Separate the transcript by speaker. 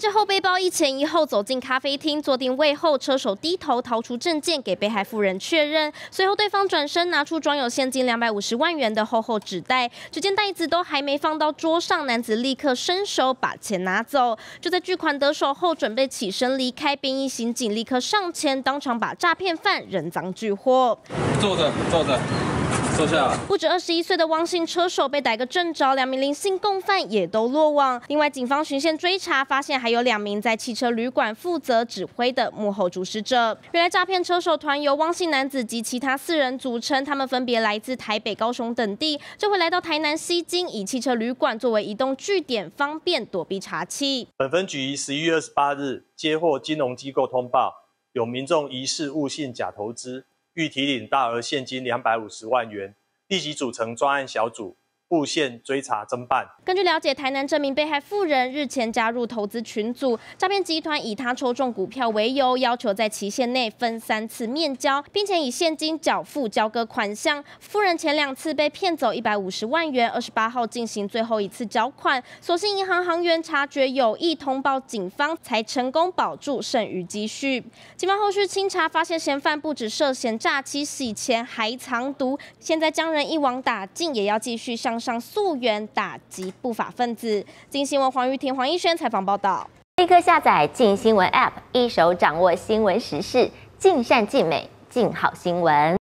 Speaker 1: 着后背包一前一后走进咖啡厅，坐定位后，车手低头掏出证件给被害妇人确认，随后对方转身拿出装有现金两百五十万元的厚厚纸袋，只见袋子都还没放到桌上，男子立刻伸手把钱拿走。就在巨款得手后，准备起身离开，便衣刑警立刻上前，当场把诈骗犯人赃俱获。
Speaker 2: 坐着，坐着。
Speaker 1: 不止二十一岁的汪姓车手被逮个正着，两名林姓共犯也都落网。另外，警方循线追查，发现还有两名在汽车旅馆负责指挥的幕后主使者。原来诈骗车手团由汪姓男子及其他四人组成，他们分别来自台北、高雄等地，这回来到台南西京，以汽车旅馆作为移动据点，方便躲避查缉。
Speaker 3: 本分局十一月二十八日接获金融机构通报，有民众疑似误信假投资。欲提领大额现金两百五十万元，立即组成专案小组。布线追查侦办。
Speaker 1: 根据了解，台南这名被害妇人日前加入投资群组，诈骗集团以他抽中股票为由，要求在期限内分三次面交，并且以现金缴付交割款项。妇人前两次被骗走一百五十万元，二十八号进行最后一次缴款，所幸银行行员察觉有意通报警方，才成功保住剩余积蓄。警方后续清查发现，嫌犯不止涉嫌诈欺洗钱，还藏毒，现在将人一网打尽，也要继续向。上溯源打击不法分子。金新闻黄玉婷、黄一轩采访报道。
Speaker 4: 立刻下载静新闻 App，一手掌握新闻时事，尽善尽美，尽好新闻。